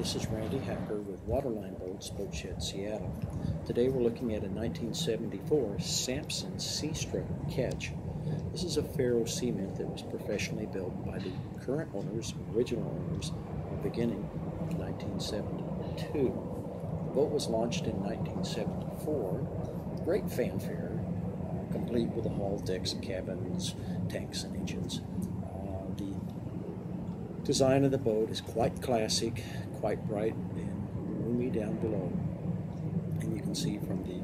This is Randy Hacker with Waterline Boats, Boatshed, Seattle. Today we're looking at a 1974 Samson C Strutter ketch. This is a ferro cement that was professionally built by the current owners, original owners, beginning of 1972. The boat was launched in 1974. Great fanfare, complete with the hull, decks, cabins, tanks, and engines. Uh, design of the boat is quite classic, quite bright and roomy down below. And you can see from the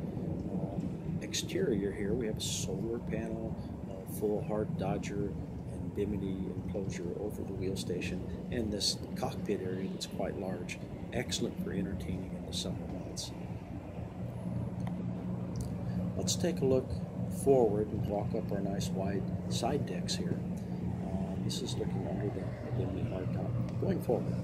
um, exterior here, we have a solar panel, a full hard Dodger and Bimini enclosure over the wheel station, and this cockpit area that's quite large. Excellent for entertaining in the summer months. Let's take a look forward and walk up our nice wide side decks here. Uh, this is looking under the Hardtop. Going forward,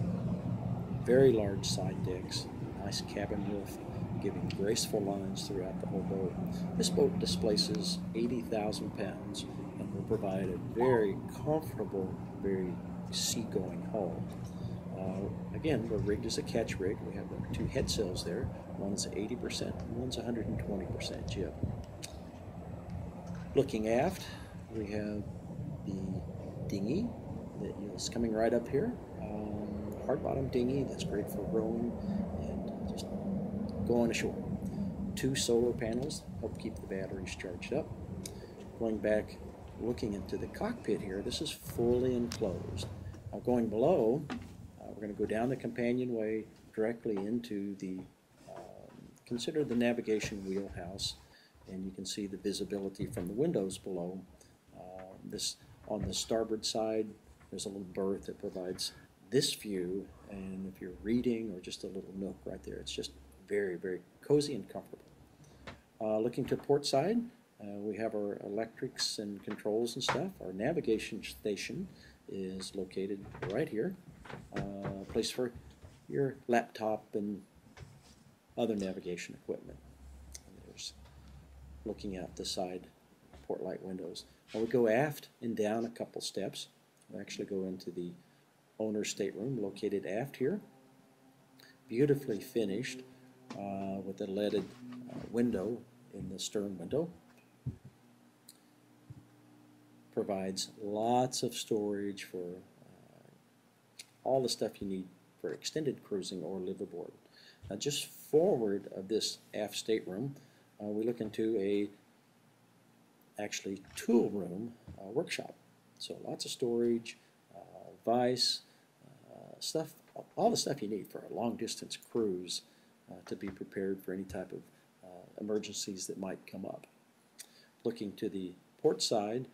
very large side decks, nice cabin roof, giving graceful lines throughout the whole boat. This boat displaces 80,000 pounds and will provide a very comfortable, very seagoing hull. Uh, again, we're rigged as a ketch rig. We have two head sails there. One's 80% and one's 120% jib. Looking aft, we have the dinghy that is coming right up here. Um, hard bottom dinghy that's great for rowing and just going ashore. Two solar panels help keep the batteries charged up. Going back, looking into the cockpit here, this is fully enclosed. Now going below, uh, we're going to go down the companionway directly into the, um, consider the navigation wheelhouse, and you can see the visibility from the windows below. Uh, this on the starboard side, there's a little berth that provides this view, and if you're reading or just a little nook right there, it's just very, very cozy and comfortable. Uh, looking to port side, uh, we have our electrics and controls and stuff. Our navigation station is located right here. Uh, place for your laptop and other navigation equipment. And there's looking out the side port light windows. Now we go aft and down a couple steps. We actually go into the owner's stateroom located aft here. Beautifully finished uh, with a leaded uh, window in the stern window. Provides lots of storage for uh, all the stuff you need for extended cruising or live aboard. Now just forward of this aft stateroom, uh, we look into a actually tool room uh, workshop. So lots of storage, uh, vise, stuff, all the stuff you need for a long distance cruise uh, to be prepared for any type of uh, emergencies that might come up. Looking to the port side,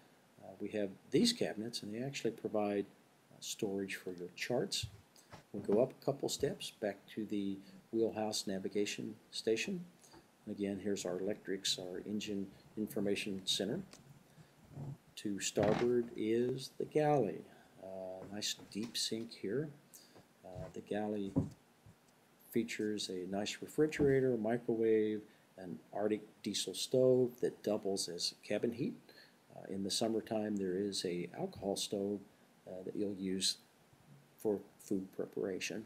uh, we have these cabinets and they actually provide uh, storage for your charts. We'll go up a couple steps back to the wheelhouse navigation station. Again, here's our electrics, our engine information center. To starboard is the galley. Uh, nice deep sink here. Uh, the galley features a nice refrigerator, microwave, an Arctic diesel stove that doubles as cabin heat. Uh, in the summertime, there is a alcohol stove uh, that you'll use for food preparation.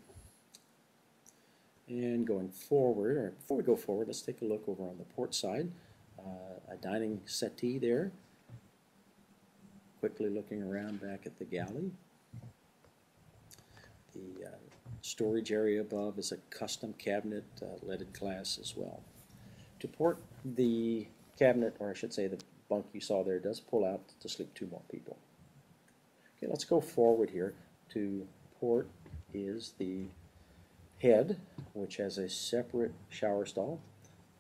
And going forward, or before we go forward, let's take a look over on the port side. Uh, a dining settee there. Quickly looking around back at the galley. The uh, storage area above is a custom cabinet, uh, leaded glass as well. To port the cabinet, or I should say the bunk you saw there, does pull out to sleep two more people. Okay, let's go forward here. To port is the head, which has a separate shower stall,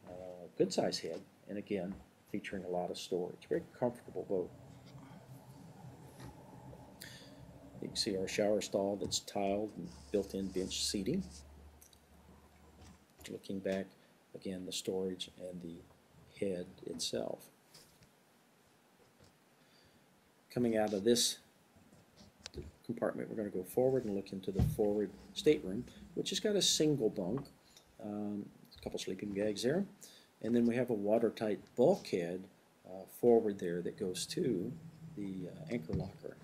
uh, good size head, and again, featuring a lot of storage. Very comfortable boat. You can see our shower stall that's tiled and built-in bench seating. Looking back, again, the storage and the head itself. Coming out of this compartment, we're going to go forward and look into the forward stateroom, which has got a single bunk, um, a couple sleeping bags there, and then we have a watertight bulkhead uh, forward there that goes to the uh, anchor locker.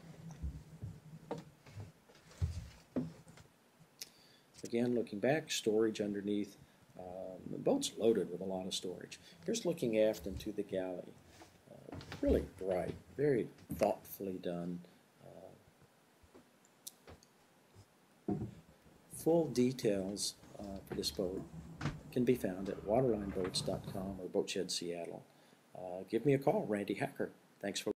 Again, looking back, storage underneath. Um, the boat's loaded with a lot of storage. Here's looking aft into the galley. Uh, really bright, very thoughtfully done. Uh, full details uh, for this boat can be found at waterlineboats.com or Boatshed Seattle. Uh, give me a call, Randy Hacker. Thanks for